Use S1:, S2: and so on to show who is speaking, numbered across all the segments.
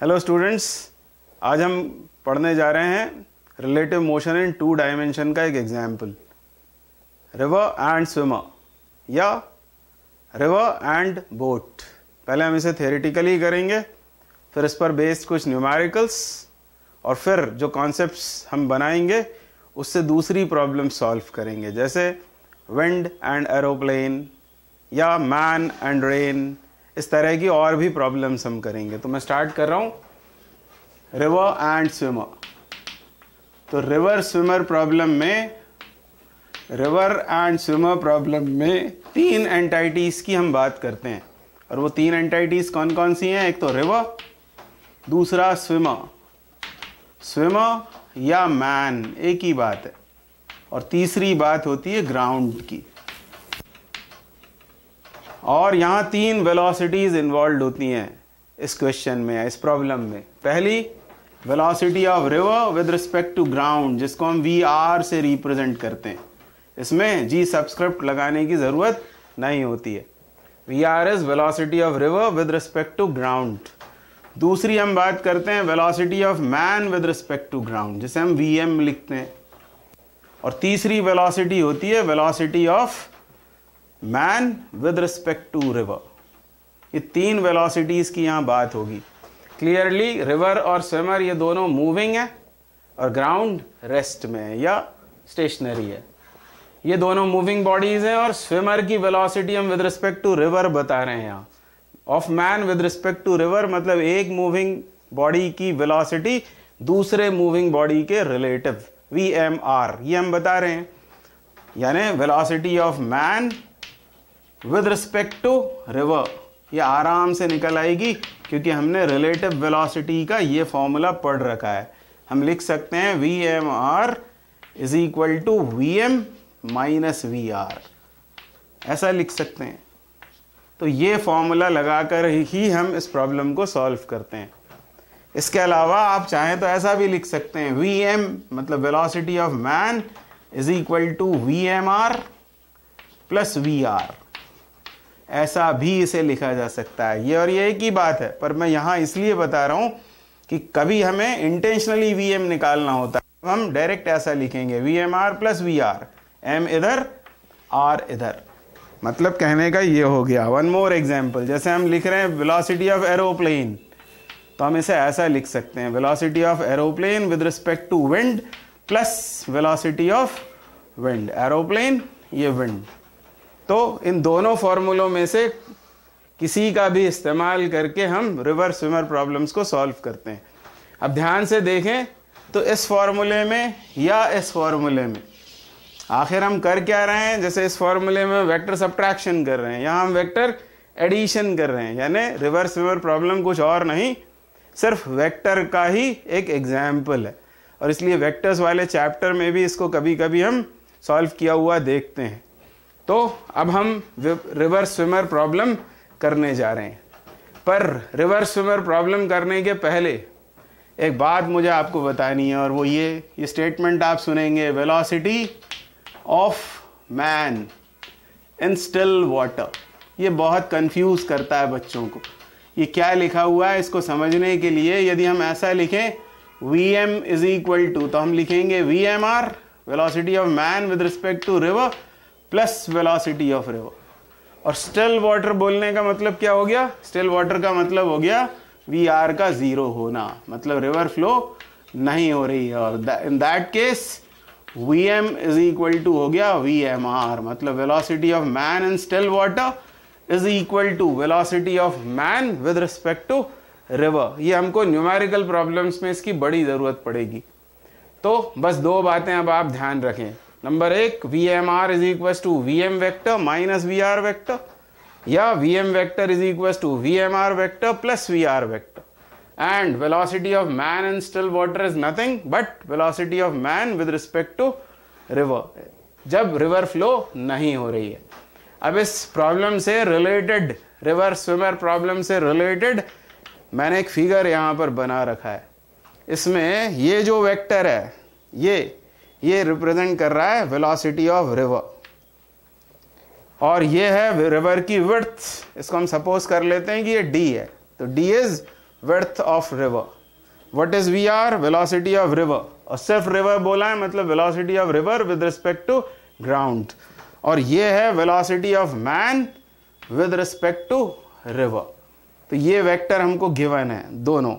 S1: Hello students आज हम पढ़ने जा रहे हैं relative motion in two dimension का एक एग्ज़ाम्पल रिवर एंड स्विमर या रिवर एंड बोट पहले हम इसे थियोरिटिकली करेंगे, फिर इस पर बेस्ड कुछ न्यूमेरिकल्स और फिर जो कॉन्सेप्ट्स हम बनाएँगे, उससे दूसरी प्रॉब्लम सॉल्व करेंगे. जैसे विंड एंड एरोप्लेन या मैन एंड रेन इस तरह की और भी प्रॉब्लम्स हम करेंगे। तो मैं स्टार्ट कर रहा हूँ। रिवर एंड स्विमर तो रिवर स्विमर प्रॉब्लम में रिवर एंड स्विमर प्रॉब्लम में तीन एंटाइटीज की हम बात करते हैं। और वो तीन एंटाइटीज कौन कौन सी हैं? एक तो रिवर दूसरा स्विमर स्विमर या मैन एक ही बात है। और तीसरी बात होती है ग्राउंड की। और यहाँ तीन वेलोसिटीज इन्वॉल्व होती हैं इस क्वेश्चन में, इस प्रॉब्लम में। पहली velocity of river with respect to ground जिसको हम वी आर से रिप्रेजेंट करते हैं। इसमें जी सब्सक्रिप्ट लगाने की ज़रूरत नहीं होती है। V R is velocity of river with respect to ground दूसरी हम बात करते हैं velocity of man with respect to ground जिसे हम वी एम लिखते हैं। और तीसरी वेलोसिटी होती है velocity of man with respect to river ये तीन वेलोसिटीज की यहाँ बात होगी। क्लियरली रिवर और स्विमर ये दोनों मूविंग है और ग्राउंड रेस्ट में है या स्टेशनरी है। ये दोनों मूविंग बॉडीज हैं और स्विमर की वेलोसिटी हम विद रिस्पेक्ट टू रिवर बता रहे हैं यहाँ। Of man with respect to river मतलब एक मूविंग बॉडी की वेलोसिटी दूसरे मूविंग बॉडी के रिलेटिव वी एम आर ये हम बता रहे हैं। यानी velocity of man with respect to river ये आराम से निकल आएगी, क्योंकि हमने रिलेटिव वेलोसिटी का ये फॉर्मूला पढ़ रखा है। हम लिख सकते हैं V M R is equal to V M minus V R ऐसा लिख सकते हैं। तो ये फॉर्मूला लगाकर ही हम इस प्रॉब्लम को सॉल्व करते हैं। इसके अलावा आप चाहें तो ऐसा भी लिख सकते हैं। वी एम मतलब velocity of man is equal to V M R plus V R ऐसा भी इसे लिखा जा सकता है। ये और ये एक ही बात है, पर मैं यहाँ इसलिए बता रहा हूँ कि कभी हमें इंटेंशनली वी एम निकालना होता है। हम डायरेक्ट ऐसा लिखेंगे V M R plus V R M इधर आर इधर। मतलब कहने का ये हो गया वन मोर एग्ज़ाम्पल जैसे हम लिख रहे हैं वेलोसिटी ऑफ़ एरोप्लेन तो हम इसे ऐसा लिख सकते हैं velocity of aeroplane with respect to wind plus velocity of wind aeroplane ये विंड तो इन दोनों फॉर्मूलों में से किसी का भी इस्तेमाल करके हम रिवर्स स्विमर प्रॉब्लम्स को सॉल्व करते हैं। अब ध्यान से देखें तो इस फॉर्मूले में या इस फॉर्मूले में, आखिर हम कर क्या रहे हैं? जैसे इस फॉर्मूले में वेक्टर सब्ट्रैक्शन कर रहे हैं, यहाँ हम वेक्टर एडिशन कर रहे हैं, यानी रिवर्स स्विमर प्रॉब्लम कुछ और नहीं, सिर्फ़ वेक्टर का ही एक एग्ज़ाम्पल है। और इसलिए वेक्टर्स वाले चैप्टर में भी इसको कभी कभी हम सॉल्व किया हुआ देखते हैं। तो अब हम रिवर स्विमर प्रॉब्लम करने जा रहे हैं। पर रिवर स्विमर प्रॉब्लम करने के पहले एक बात मुझे आपको बतानी है और वो ये ये स्टेटमेंट आप सुनेंगे velocity of man in still water ये बहुत कंफ्यूज करता है बच्चों को। ये क्या लिखा हुआ है इसको समझने के लिए यदि हम ऐसा लिखें V M is equal to तो हम लिखेंगे V M R velocity of man with respect to river plus velocity of river और स्टिल वाटर बोलने का मतलब क्या हो गया? स्टिल वाटर का मतलब हो गया वी आर का ज़ीरो होना। मतलब रिवर फ्लो नहीं हो रही है। और in that case V M is equal to हो गया वी एम आर मतलब velocity of man in still water is equal to velocity of man with respect to river ये हमको न्यूमेरिकल प्रॉब्लम्स में इसकी बड़ी ज़रूरत पड़ेगी। तो बस दो बातें अब आप ध्यान रखें। नंबर एक V M R is equal to V M vector minus V R vector या V M vector is equal to V M R vector plus V R vector and velocity of man in still water is nothing but velocity of man with respect to river. जब river flow नहीं हो रही है। अब इस problem से related river swimmer problem से related मैंने एक फिगर यहाँ पर बना रखा है। इसमें ये जो वेक्टर है, ये ये रिप्रेजेंट कर रहा है वेलोसिटी ऑफ़ रिवर और ये है रिवर की विर्थ इसको हम सपोज़ कर लेते हैं कि ये डी है. तो D is width of river what is V R velocity of river और सिर्फ़ रिवर बोला है मतलब velocity of river with respect to ground और ये है velocity of man with respect to river तो ये वेक्टर हमको गिवन है, दोनों.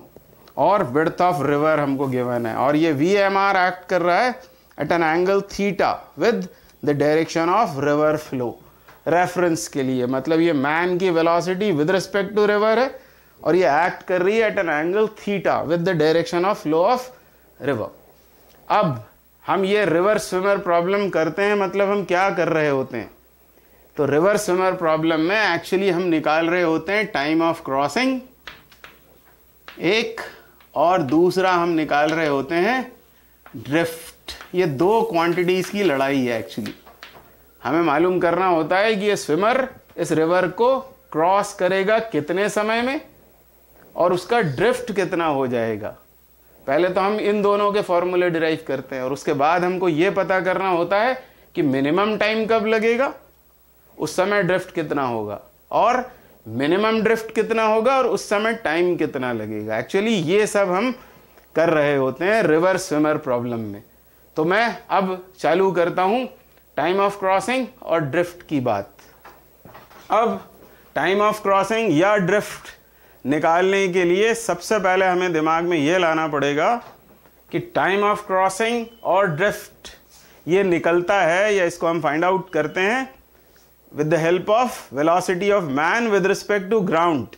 S1: और विड्थ ऑफ़ रिवर हमको गिवन है. और ये वी एम आर एक्ट कर रहा है at an angle theta with the direction of river flow reference के लिए मतलब ये मैन की velocity with respect to river है, और ये एक्ट कर रही है at an angle theta with the direction of flow of river अब हम ये रिवर स्विमर प्रॉब्लम करते हैं मतलब हम क्या कर रहे होते हैं? तो रिवर स्विमर प्रॉब्लम में एक्चुअली हम निकाल रहे होते हैं टाइम ऑफ़ क्रॉसिंग एक और दूसरा हम निकाल रहे होते हैं ड्रिफ्ट, ये दो क्वांटिटीज की लड़ाई है एक्चुअली हमें मालूम करना होता है कि ये स्विमर इस रिवर को क्रॉस करेगा कितने समय में और उसका ड्रिफ्ट कितना हो जाएगा। पहले तो हम इन दोनों के फॉर्मूले डिराइव करते हैं और उसके बाद हमको ये पता करना होता है कि मिनिमम टाइम कब लगेगा, उस समय ड्रिफ्ट कितना होगा और मिनिमम ड्रिफ्ट कितना होगा और उस समय टाइम कितना लगेगा। एक्चुअली ये सब हम कर रहे होते हैं रिवर स्विमर प्रॉब्लम में। तो मैं अब चालू करता हूँ टाइम ऑफ़ क्रॉसिंग और ड्रिफ्ट की बात। अब टाइम ऑफ़ क्रॉसिंग या ड्रिफ्ट निकालने के लिए सबसे पहले हमें दिमाग में यह लाना पड़ेगा कि टाइम ऑफ़ क्रॉसिंग और ड्रिफ्ट ये निकलता है या इसको हम फाइंड आउट करते हैं with the help of velocity of man with respect to ground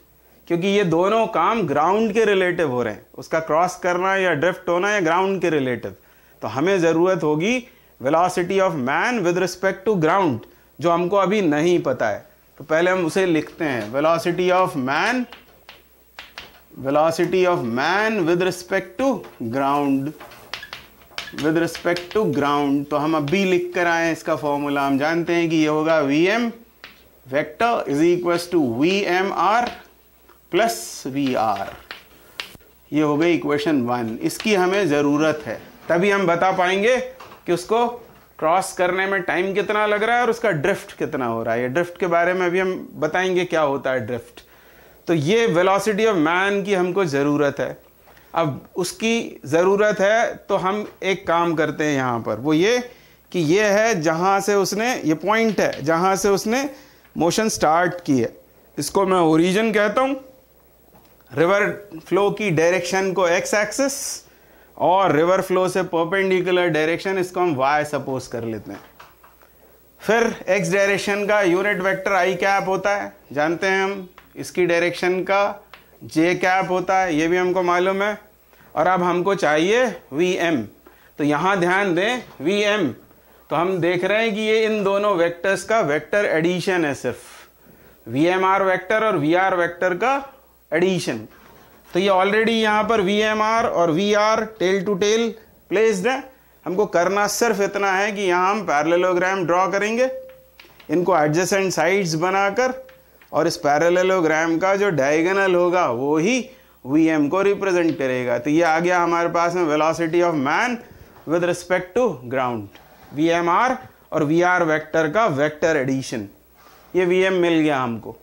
S1: क्योंकि ये दोनों काम ग्राउंड के रिलेटिव हो रहे हैं। उसका क्रॉस करना या ड्रिफ्ट होना या ग्राउंड के रिलेटिव तो हमें ज़रूरत होगी velocity of man with respect to ground जो हमको अभी नहीं पता है। तो पहले हम उसे लिखते हैं। Velocity of man velocity of man with respect to ground with respect to ground तो हम अभी लिख कर आए इसका फॉर्मूला हम जानते हैं कि ये होगा V M vector is equal to V M R plus V R ये हो गई इक्वेशन वन इसकी हमें ज़रूरत है। तभी हम बता पाएँगे कि उसको क्रॉस करने में टाइम कितना लग रहा है और उसका ड्रिफ्ट कितना हो रहा है। ड्रिफ्ट के बारे में भी हम बताएँगे क्या होता है ड्रिफ्ट तो ये वेलोसिटी ऑफ़ मैन की हमको ज़रूरत है। अब उसकी ज़रूरत है तो हम एक काम करते हैं यहाँ पर। वो ये कि ये है जहाँ से उसने, ये पॉइंट है जहाँ से उसने मोशन स्टार्ट की है। इसको मैं ओरिजिन कहता हूँ। रिवर फ्लो की डायरेक्शन को एक्स एक्सिस और रिवर फ्लो से परपेंडिकुलर डायरेक्शन इसको हम वाई सपोज़ कर लेते हैं। फिर एक्स डायरेक्शन का यूनिट वेक्टर आई कैप होता है, जानते हैं हम? इसकी डायरेक्शन का जे कैप होता है, ये भी हमको मालूम है। और अब हमको चाहिए वी एम तो यहाँ ध्यान दें वी एम तो हम देख रहे हैं कि ये इन दोनों वेक्टर्स का वेक्टर एडिशन है सिर्फ़। वी एम आर वैक्टर और वी आर वैक्टर का एडिशन। तो ये ऑलरेडी यहाँ पर वी एम आर और V R tail to tail placed है। हमको करना सिर्फ़ इतना है कि यहाँ हम पैरेललोग्राम ड्रॉ करेंगे। इनको एडजस्टेंट साइड्स बनाकर और इस पैरेललोग्राम का जो डायगनल होगा, वो ही वी एम को रिप्रेजेंट करेगा। तो ये आ गया हमारे पास में velocity of man with respect to ground V M R और वी आर वैक्टर का वैक्टर एडिशन ये वी एम मिल गया हमको।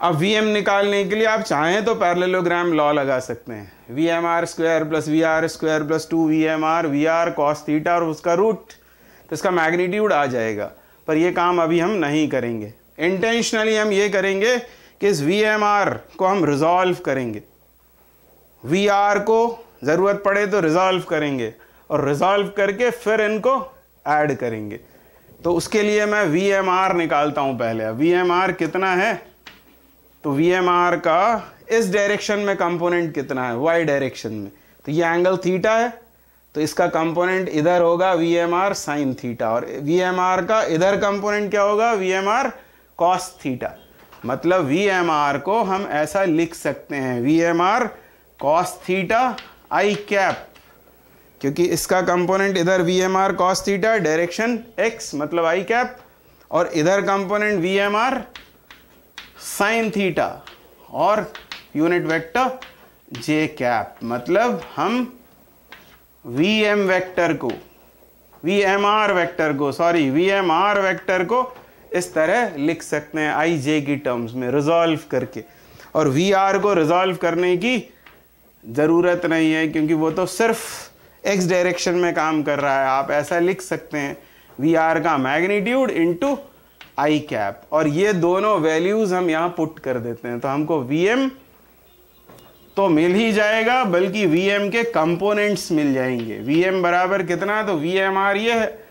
S1: अब वी एम निकालने के लिए आप चाहें तो पैरेललोग्राम लॉ लगा सकते हैं। V M R square plus V R square plus two V M R V R cos theta और उसका रूट तो इसका मैग्नीट्यूड आ जाएगा। पर ये काम अभी हम नहीं करेंगे। इंटेंशनली हम ये करेंगे कि इस वी एम आर को हम रिजॉल्व करेंगे। वी आर को ज़रूरत पड़े तो रिजॉल्व करेंगे और रिजॉल्व करके फिर इनको ऐड करेंगे। तो उसके लिए मैं वी एम आर निकालता हूँ पहले। वी एम आर कितना है? तो आर का इस डायरेक्शन में कंपोनेंट कितना है? वाई डायरेक्शन में। तो ये एंगल थीटा है तो इसका कंपोनेंट इधर होगा V M R sine theta और वी एम आर का इधर कंपोनेंट क्या होगा? V M R cos theta मतलब वी एम आर को हम ऐसा लिख सकते हैं V M R cos theta I cap क्योंकि इसका कंपोनेंट इधर V M R cos theta direction X मतलब आई कैप और इधर component V M R sine theta और यूनिट वेक्टर जे कैप। मतलब हम वी एम वैक्टर को वी एम आर वैक्टर को sorry V M R vector को इस तरह लिख सकते हैं आई जे की टर्म्स में रिजॉल्व करके। और वी आर को रिजॉल्व करने की ज़रूरत नहीं है, क्योंकि वो तो सिर्फ़ एक्स डायरेक्शन में काम कर रहा है। आप ऐसा लिख सकते हैं वी आर का मैग्नीट्यूड इंटू आई कैप। और ये दोनों वैल्यूज़ हम यहाँ पुट कर देते हैं। तो हमको वी एम तो मिल ही जाएगा, बल्कि वी एम के कंपोनेंट्स मिल जाएँगे। वी एम बराबर कितना? तो वी एम आर ये है।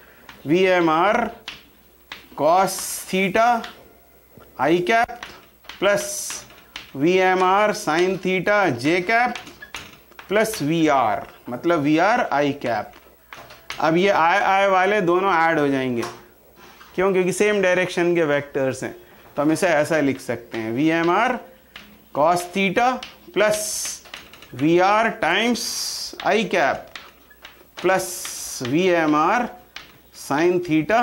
S1: V M R cos theta I cap plus V M R sine theta J cap plus V R मतलब वी आर आई कैप अब ये आई आई वाले दोनों ऐड हो जाएँगे। क्यों? क्योंकि सेम डायरेक्शन के वेक्टर्स हैं। तो हम इसे ऐसा लिख सकते हैं। V M R cos theta plus V R times I cap plus V M R sine theta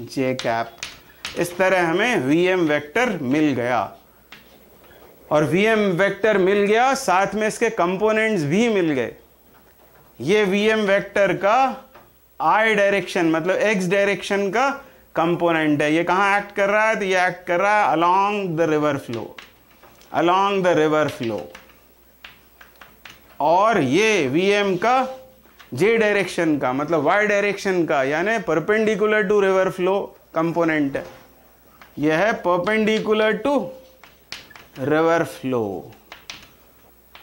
S1: J cap इस तरह हमें वी एम वैक्टर मिल गया। और वी एम वैक्टर मिल गया, साथ में इसके कंपोनेंट्स भी मिल गए। ये वी एम वैक्टर का आई डायरेक्शन मतलब एक्स डायरेक्शन का कंपोनेंट है। ये कहाँ एक्ट कर रहा है? तो ये एक्ट कर रहा है along the river flow along the river flow और ये वी एम का जे डायरेक्शन का मतलब वाई डायरेक्शन का, यानी perpendicular to river flow component है। यह है परपेंडिकुलर टू रिवर फ्लो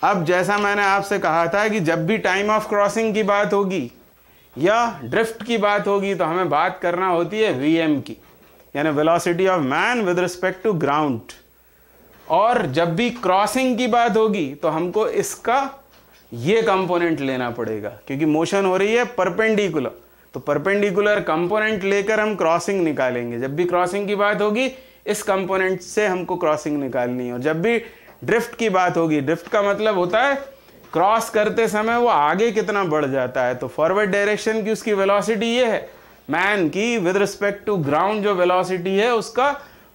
S1: अब जैसा मैंने आपसे कहा था कि जब भी टाइम ऑफ़ क्रॉसिंग की बात होगी या ड्रिफ्ट की बात होगी तो हमें बात करना होती है वीएम की, यानी velocity of man with respect to ground और जब भी क्रॉसिंग की बात होगी तो हमको इसका ये कंपोनेंट लेना पड़ेगा, क्योंकि मोशन हो रही है परपेंडिकुलर तो परपेंडिकुलर कंपोनेंट लेकर हम क्रॉसिंग निकालेंगे। जब भी क्रॉसिंग की बात होगी, इस कंपोनेंट से हमको क्रॉसिंग निकालनी है। और जब भी ड्रिफ्ट की बात होगी ड्रिफ्ट का मतलब होता है क्रॉस करते समय वो आगे कितना बढ़ जाता है? तो फॉरवर्ड डायरेक्शन की उसकी वेलोसिटी ये है। मैन की विद रिस्पेक्ट टू ग्राउंड जो वेलोसिटी है, उसका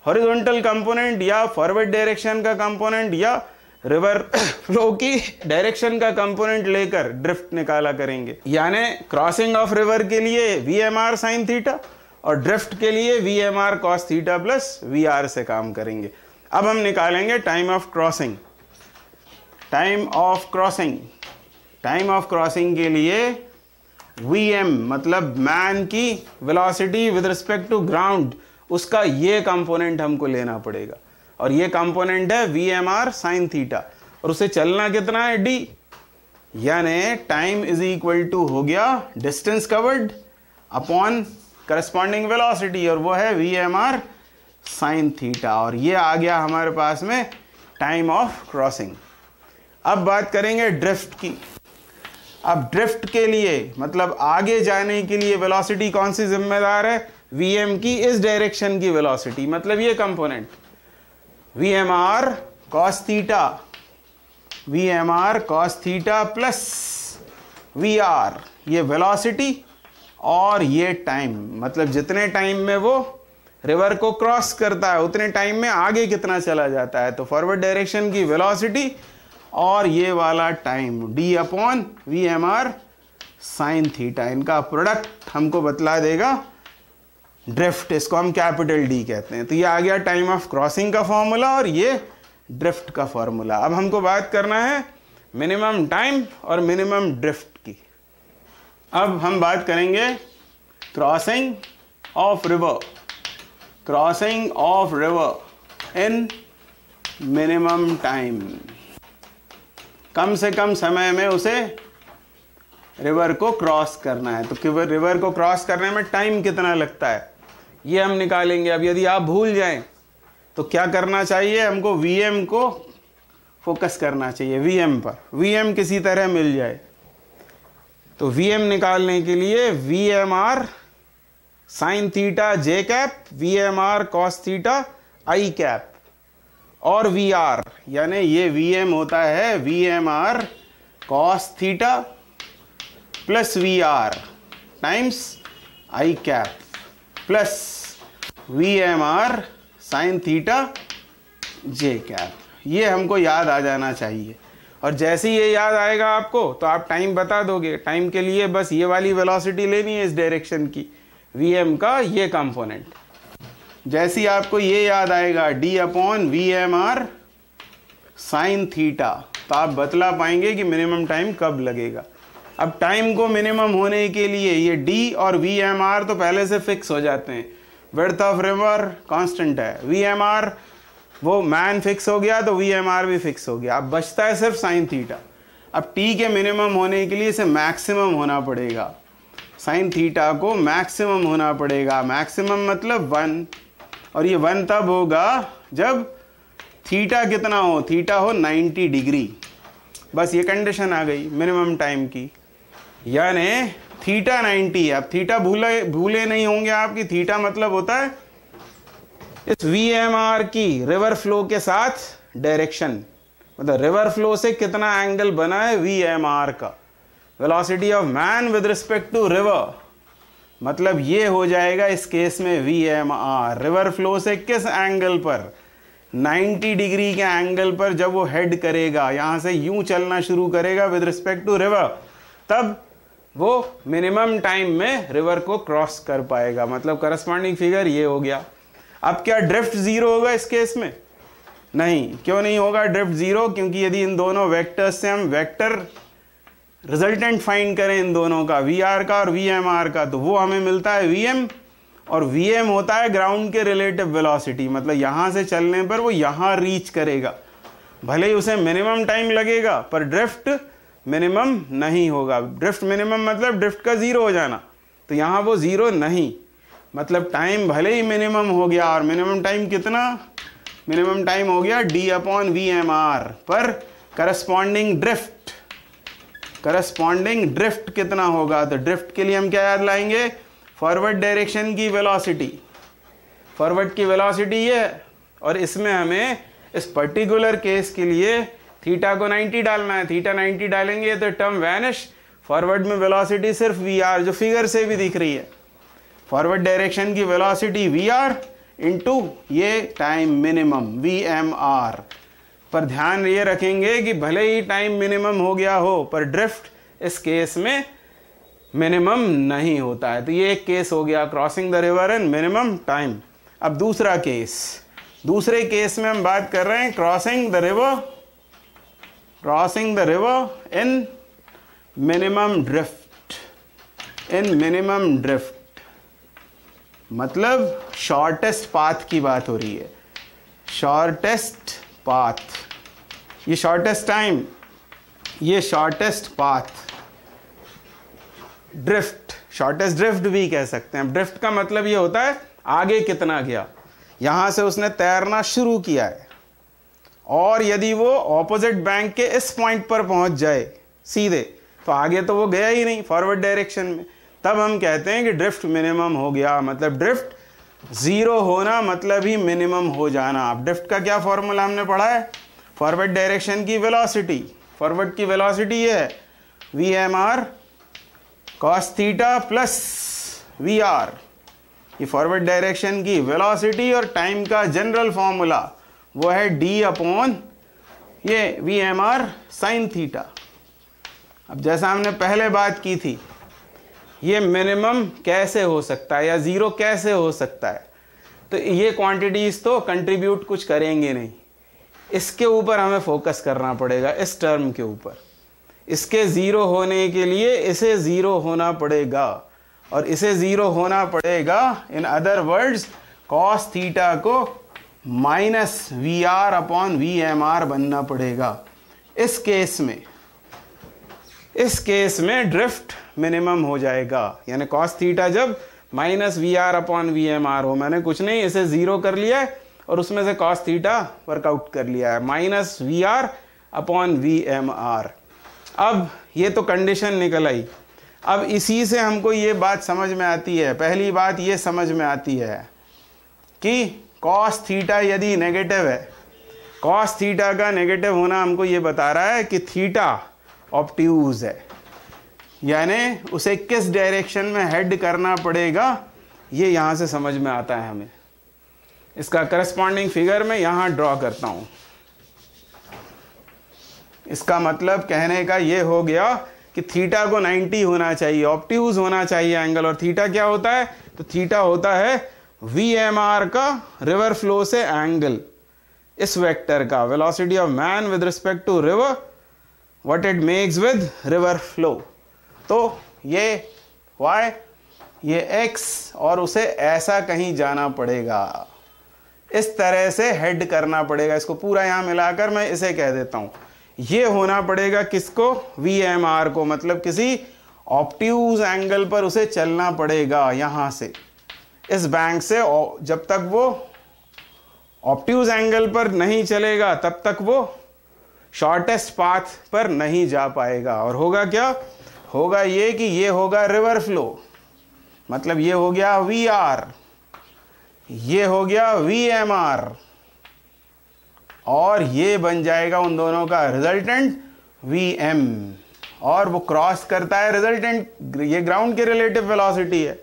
S1: हॉरिजॉन्टल कंपोनेंट या फॉरवर्ड डायरेक्शन का कंपोनेंट या रिवर फ्लो की डायरेक्शन का कंपोनेंट लेकर ड्रिफ्ट निकाला करेंगे। यानी क्रॉसिंग ऑफ़ रिवर के लिए V M R sine theta और ड्रिफ्ट के लिए V M R cos theta plus V R से काम करेंगे। अब हम निकालेंगे time of crossing time of crossing time of crossing के लिए वी एम मतलब मैन की velocity with respect to ground उसका ये कंपोनेंट हमको लेना पड़ेगा। और ये कंपोनेंट है V M R sine theta और उसे चलना कितना है डी यानी टाइम इज़ इक्वल टू हो गया distance covered upon corresponding velocity और वो है V M R sine theta और ये आ गया हमारे पास में टाइम ऑफ़ क्रॉसिंग अब बात करेंगे ड्रिफ्ट की। अब ड्रिफ्ट के लिए मतलब आगे जाने के लिए वेलोसिटी कौन सी जिम्मेदार है? वी एम की, इस डायरेक्शन की वेलोसिटी मतलब ये component V M R cos theta V M R cos theta plus V R ये वेलोसिटी और ये टाइम मतलब जितने टाइम में वो रिवर को क्रॉस करता है, उतने टाइम में आगे कितना चला जाता है। तो फॉरवर्ड डायरेक्शन की वेलोसिटी और ये वाला time D upon V M R sine theta इनका प्रोडक्ट हमको बतला देगा ड्रिफ्ट इसको हम कैपिटल डी कहते हैं। तो ये आ गया टाइम ऑफ़ क्रॉसिंग का फॉर्मूला और ये ड्रिफ्ट का फॉर्मूला अब हमको बात करना है मिनिमम टाइम और मिनिमम ड्रिफ्ट की। अब हम बात करेंगे crossing of river crossing of river in minimum time कम से कम समय में उसे रिवर को क्रॉस करना है। तो रिवर को क्रॉस करने में टाइम कितना लगता है? ये हम निकालेंगे। अब यदि आप भूल जाएँ तो क्या करना चाहिए? हमको वीएम को फोकस करना चाहिए वीएम पर। वीएम किसी तरह मिल जाए। तो वी एम निकालने के लिए V M R sine theta J cap V M R cos theta I cap और वी आर यानी ये वी एम होता है V M R cos theta plus V R times I cap plus V M R sine theta J cap ये हमको याद आ जाना चाहिए। और जैसे ही ये याद आएगा आपको तो आप टाइम बता दोगे। टाइम के लिए बस ये वाली वेलोसिटी लेनी है इस डायरेक्शन की। वी एम का ये कंपोनेंट जैसे आपको ये याद आएगा D upon V M R sine theta तो आप बतला पाएँगे कि मिनिमम टाइम कब लगेगा। अब टाइम को मिनिमम होने के लिए ये डी और वी एम आर तो पहले से फिक्स हो जाते हैं। वर्थ ऑफ़ रिवर कांस्टेंट है। वी एम आर वो मैन फिक्स हो गया तो वी एम आर भी फिक्स हो गया। अब बचता है सिर्फ़ साइन थीटा अब टी के मिनिमम होने के लिए इसे मैक्सिमम होना पड़ेगा। साइन थीटा को मैक्सिमम होना पड़ेगा। मैक्सिमम मतलब वन और ये वन तब होगा जब थीटा कितना हो, थीटा हो 90 डिग्री। बस ये कंडीशन आ गई मिनिमम टाइम की। यानी थीटा 90 है अब थीटा भूले भूले नहीं होंगे आपकी, थीटा मतलब होता है इस वी एम आर की रिवर फ्लो के साथ डायरेक्शन मतलब रिवर फ्लो से कितना एंगल बना है वी एम आर का। Velocity of man with respect to river मतलब ये हो जाएगा इस केस में V M R river flow से किस एंगल पर? 90 डिग्री के एंगल पर जब वो हेड करेगा, यहाँ से यूँ चलना शुरू करेगा विद रिस्पेक्ट टू रिवर तब वो मिनिमम टाइम में रिवर को क्रॉस कर पाएगा। मतलब करस्पॉन्डिंग फिगर ये हो गया। अब क्या ड्रिफ्ट ज़ीरो होगा इस केस में? नहीं, क्यों नहीं होगा ड्रिफ्ट ज़ीरो क्योंकि यदि इन दोनों वेक्टर्स से हम वेक्टर रिजल्टेंट फाइंड करें इन दोनों का वी आर का और वी एम आर का तो वो हमें मिलता है वी एम और वी एम होता है ग्राउंड के रिलेटिव वेलोसिटी मतलब यहाँ से चलने पर वो यहाँ रीच करेगा। भले ही उसे मिनिमम टाइम लगेगा, पर ड्रिफ्ट मिनिमम नहीं होगा। ड्रिफ्ट मिनिमम मतलब ड्रिफ्ट का ज़ीरो हो जाना तो यहाँ वो ज़ीरो नहीं। मतलब टाइम भले ही मिनिमम हो गया, और मिनिमम टाइम कितना? मिनिमम टाइम हो गया D upon V M R पर करस्पॉन्डिंग ड्रिफ्ट करस्पॉन्डिंग ड्रिफ्ट कितना होगा? तो ड्रिफ्ट के लिए हम क्या याद लाएँगे? फॉरवर्ड डायरेक्शन की वेलोसिटी फॉरवर्ड की वेलोसिटी ये, और इसमें हमें इस पर्टिकुलर केस के लिए थीटा को 90 डालना है। थीटा 90 डालेंगे तो टर्म वैनिश फॉरवर्ड में वेलोसिटी सिर्फ़ वी आर जो फिगर से भी दिख रही है। फॉरवर्ड डायरेक्शन की वेलोसिटी वी आर इंटू ये time minimum V M R पर ध्यान ये रखेंगे कि भले ही टाइम मिनिमम हो गया हो, पर ड्रिफ्ट इस केस में मिनिमम नहीं होता है। तो ये एक केस हो गया crossing the river in minimum time अब दूसरा केस दूसरे केस में हम बात कर रहे हैं crossing the river crossing the river in minimum drift in minimum drift मतलब शॉर्टेस्ट पाथ की बात हो रही है। शॉर्टेस्ट पाथ ये शॉर्टेस्ट टाइम ये shortest path drift shortest drift भी कह सकते हैं। ड्रिफ्ट का मतलब ये होता है, आगे कितना गया। यहाँ से उसने तैरना शुरू किया है। और यदि वो ऑपोजिट बैंक के इस पॉइंट पर पहुँच जाए, सीधे तो आगे तो वो गया ही नहीं फॉरवर्ड डायरेक्शन में। तब हम कहते हैं कि ड्रिफ्ट मिनिमम हो गया। मतलब ड्रिफ्ट ज़ीरो होना मतलब ही मिनिमम हो जाना। अब ड्रिफ्ट का क्या फॉर्मूला हमने पढ़ा है? फॉरवर्ड डायरेक्शन की वेलोसिटी, फॉरवर्ड की वेलोसिटी है V M R cos theta plus V R ये फॉरवर्ड डायरेक्शन की वेलोसिटी और टाइम का जनरल फॉर्मूला, वो है डी अपॉन ये V M R sine theta अब जैसा हमने पहले बात की थी, ये मिनिमम कैसे हो सकता है या ज़ीरो कैसे हो सकता है? तो ये क्वांटिटीज़ तो कंट्रीब्यूट कुछ करेंगे नहीं। इसके ऊपर हमें फोकस करना पड़ेगा, इस टर्म के ऊपर। इसके ज़ीरो होने के लिए इसे ज़ीरो होना पड़ेगा और इसे ज़ीरो होना पड़ेगा in other words cos theta को minus V R upon V M R बनना पड़ेगा। इस केस में, इस केस में ड्रिफ्ट मिनिमम हो जाएगा। यानी कॉस थीटा जब minus V R upon V M R हो, मैंने कुछ नहीं, इसे ज़ीरो कर लिया है और उसमें से कॉस थीटा वर्कआउट कर लिया है। Minus V R upon V M R अब ये तो कंडीशन निकल आई। अब इसी से हमको ये बात समझ में आती है। पहली बात ये समझ में आती है कि कॉस थीटा यदि नेगेटिव है कॉस थीटा का नेगेटिव होना हमको ये बता रहा है कि थीटा ऑप्ट्यूज है। यानी उसे किस डायरेक्शन में हेड करना पड़ेगा, ये यहाँ से समझ में आता है हमें। इसका करस्पॉन्डिंग फिगर मैं यहाँ ड्रॉ करता हूँ। इसका मतलब कहने का ये हो गया कि थीटा को 90 होना चाहिए ऑप्टिव्स होना चाहिए एंगल और थीटा क्या होता है? तो थीटा होता है वीएमआर का रिवर फ्लो से एंगल इस वेक्टर का velocity of man with respect to river what it makes with river flow तो ये वाई ये एक्स और उसे ऐसा कहीं जाना पड़ेगा। इस तरह से हेड करना पड़ेगा इसको। पूरा यहाँ मिलाकर मैं इसे कह देता हूँ। ये होना पड़ेगा किसको? वी एम आर को। मतलब किसी ऑप्टिव्स एंगल पर उसे चलना पड़ेगा यहाँ से। इस बैंक से जब तक वो ऑप्टिव्स एंगल पर नहीं चलेगा, तब तक वो शॉर्टेस्ट पाथ पर नहीं जा पाएगा। और होगा क्या? होगा ये कि ये होगा रिवर फ्लो मतलब ये हो गया वी आर ये हो गया वी एम आर और ये बन जाएगा उन दोनों का रिजल्टेंट वी एम और वो क्रॉस करता है रिजल्टेंट ये ग्राउंड की रिलेटिव वेलोसिटी है।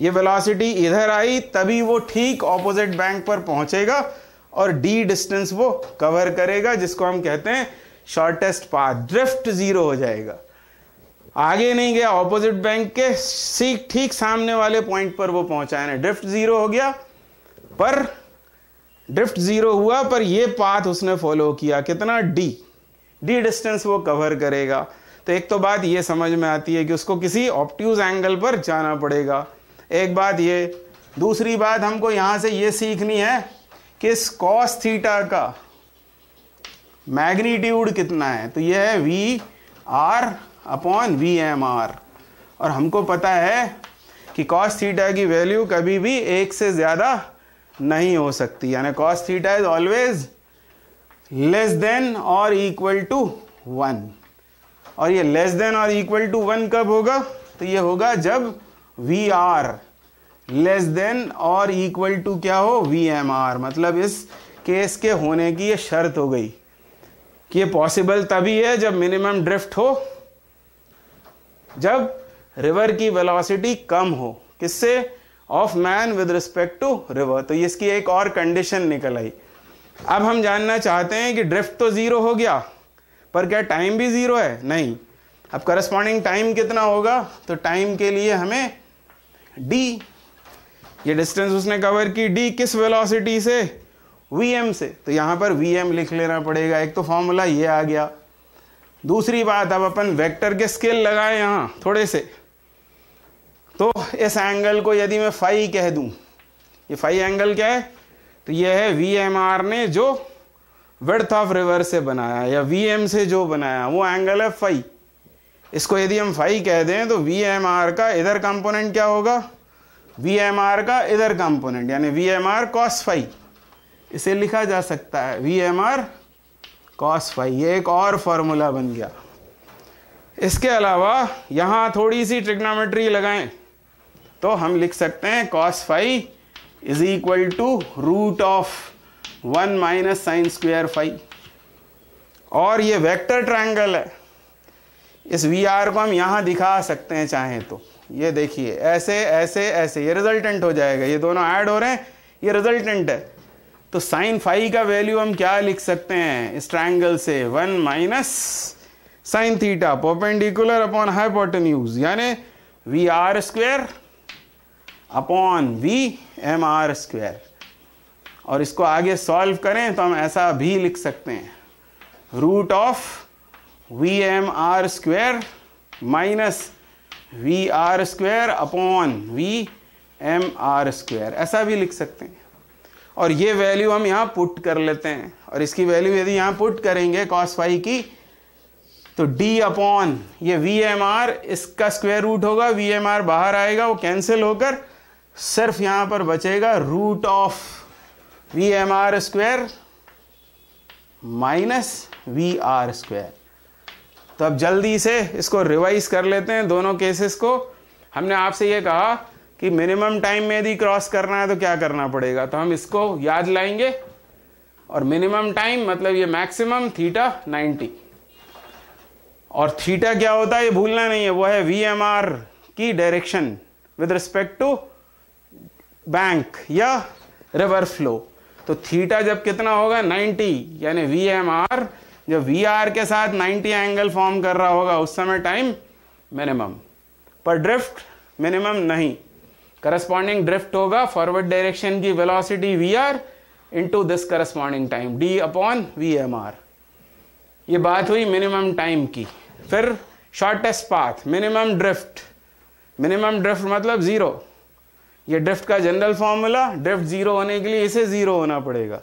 S1: ये वेलोसिटी इधर आई, तभी वो ठीक ऑपोजिट बैंक पर पहुंचेगा और डी डिस्टेंस वो कवर करेगा, जिसको हम कहते हैं शॉर्टेस्ट पाथ ड्रिफ्ट ज़ीरो हो जाएगा। आगे नहीं गया ऑपोजिट बैंक के सीख ठीक सामने वाले पॉइंट पर वो पहुँचा है। ड्रिफ्ट ज़ीरो हो गया। पर ड्रिफ्ट ज़ीरो हुआ, पर ये पाथ उसने फॉलो किया। कितना डी डी डिस्टेंस वो कवर करेगा। तो एक तो बात ये समझ में आती है कि उसको किसी ऑप्टिव एंगल पर जाना पड़ेगा। एक बात ये। दूसरी बात, हमको यहाँ से ये सीखनी है कि इस कॉस थीटा का मैग्नीट्यूड कितना है? तो ये है V R upon V M R और हमको पता है कि कॉस थीटा की वैल्यू कभी भी एक से ज़्यादा नहीं हो सकती। यानी cos theta is always less than और इक्वल टू वन और ये लेस देन और इक्वल टू वन कब होगा? तो ये होगा जब वी आर लेस देन और इक्वल टू क्या हो? वी एम आर मतलब इस केस के होने की ये शर्त हो गई कि ये पॉसिबल तभी है जब मिनिमम ड्रिफ्ट हो, जब रिवर की वेलोसिटी कम हो। किससे? Of man with respect to river तो इसकी एक और कंडीशन निकल आई। अब हम जानना चाहते हैं कि ड्रिफ्ट तो ज़ीरो हो गया, पर क्या टाइम भी ज़ीरो है? नहीं। अब करस्पॉन्डिंग टाइम कितना होगा? तो टाइम के लिए हमें डी ये डिस्टेंस उसने कवर की डी किस वेलोसिटी से? वी एम से। तो यहाँ पर वी एम लिख लेना पड़ेगा। एक तो फॉर्मूला ये आ गया। दूसरी बात, अब अपन वेक्टर के स्केल लगाए यहाँ, थोड़े से। तो इस एंगल को यदि मैं फाई कह दूँ, ये फाई एंगल क्या है? तो ये है वी एम आर ने जो वर्थ ऑफ़ रिवर से बनाया या वी एम से जो बनाया, वो एंगल है फाई इसको यदि हम फाई कह दें तो वी एम आर का इधर कंपोनेंट क्या होगा? वी एम आर का इधर कंपोनेंट यानी V M R cos phi इसे लिखा जा सकता है V M R cos phi ये एक और फॉर्मूला बन गया. इसके अलावा यहाँ थोड़ी सी ट्रिग्नोमेट्री लगाएँ. तो हम लिख सकते हैं cos phi is equal to root of one minus sine square phi और ये वेक्टर ट्रायंगल है। इस वी आर को हम यहाँ दिखा सकते हैं चाहें तो। ये देखिए, ऐसे ऐसे ऐसे, ये रिजल्टेंट हो जाएगा। ये दोनों ऐड हो रहे हैं, ये रिजल्टेंट है। तो साइन फाइव का वैल्यू हम क्या लिख सकते हैं? इस ट्रायंगल से one minus sine theta perpendicular upon hypotenuse यानी V R square upon V M R square. और इसको आगे सॉल्व करें तो हम ऐसा भी लिख सकते हैं। Root of V M R square minus V R square upon V M R square. ऐसा भी लिख सकते हैं। और ये वैल्यू हम यहाँ पुट कर लेते हैं। और इसकी वैल्यू यदि यहाँ पुट करेंगे कॉस फाई की तो डी अपॉन ये वी एम आर इसका स्क्वायर रूट होगा वी एम आर बाहर आएगा, वो कैंसिल होकर सिर्फ़ यहाँ पर बचेगा root of V M R square minus V R square. तो अब जल्दी से इसको रिवाइज कर लेते हैं दोनों केसेस को। हमने आपसे ये कहा कि मिनिमम टाइम में यदि क्रॉस करना है तो क्या करना पड़ेगा? तो हम इसको याद लाएँगे और मिनिमम टाइम मतलब ये मैक्सिमम थीटा 90 और थीटा क्या होता है? ये भूलना नहीं है, वो है वी एम आर की direction with respect to bank या रिवर फ्लो तो थीटा जब कितना होगा? 90 यानी वी एम आर जब वी आर के साथ 90 एंगल फॉर्म कर रहा होगा, उस समय टाइम मिनिमम पर ड्रिफ्ट मिनिमम नहीं. करस्पॉन्डिंग ड्रिफ्ट होगा फॉरवर्ड डायरेक्शन की velocity V R into this corresponding time D upon V M R ये बात हुई मिनिमम टाइम की. फिर shortest path minimum drift minimum drift मतलब ज़ीरो ये ड्रिफ्ट का जनरल फॉर्मूला ड्रिफ्ट ज़ीरो होने के लिए इसे ज़ीरो होना पड़ेगा।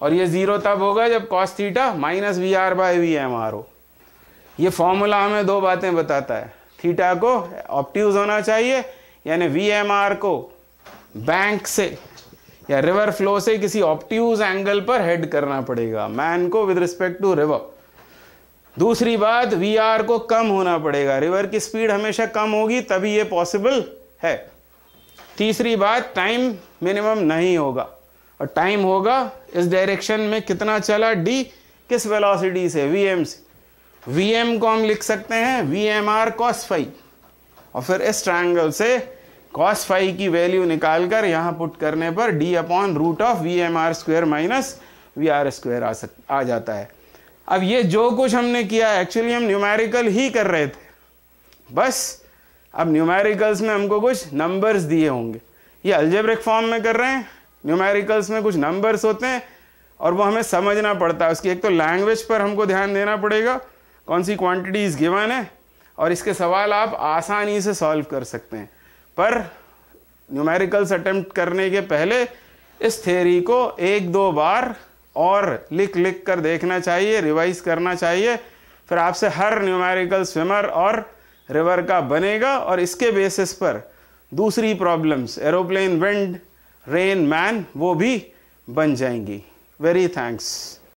S1: और ये ज़ीरो तब होगा जब cos theta minus V R by V M R हो। ये फॉर्मूला हमें दो बातें बताता है। थीटा को ऑप्टिव्स होना चाहिए, यानी वी एम आर को बैंक से, या रिवर फ्लो से किसी ऑप्टिव्स एंगल पर हेड करना पड़ेगा। मैन को विद रिस्पेक्ट टू रिवर दूसरी बात वी आर को कम होना पड़ेगा। रिवर की स्पीड हमेशा कम होगी, तभी ये पॉसिबल है। तीसरी बात टाइम मिनिमम नहीं होगा। और टाइम होगा इस डायरेक्शन में कितना चला डी किस वेलोसिटी से? वी एम से। वी एम को हम लिख सकते हैं V M R cos five और फिर इस ट्रायंगल से कॉस फाइव की वैल्यू निकालकर यहाँ पुट करने पर D upon root of V M R square minus V R square आ सक, आ जाता है। अब ये जो कुछ हमने किया एक्चुअली हम न्यूमेरिकल ही कर रहे थे। बस अब न्यूमेरिकल्स में हमको कुछ नंबर्स दिए होंगे। ये अल्जेब्रिक फॉर्म में कर रहे हैं न्यूमेरिकल्स में कुछ नंबर्स होते हैं, और वो हमें समझना पड़ता है। उसकी एक तो लैंग्वेज पर हमको ध्यान देना पड़ेगा, कौन सी क्वांटिटीज़ गिवन है, और इसके सवाल आप आसानी से सॉल्व कर सकते हैं। पर न्यूमेरिकल्स अटेम्प्ट करने के पहले इस थेरी को एक दो बार और लिख लिख कर देखना चाहिए रिवाइज करना चाहिए। फिर आपसे हर न्यूमेरिकल स्विमर और रिवर का बनेगा और इसके बेसिस पर दूसरी problems aeroplane wind rain man वो भी बन जाएँगी। Very thanks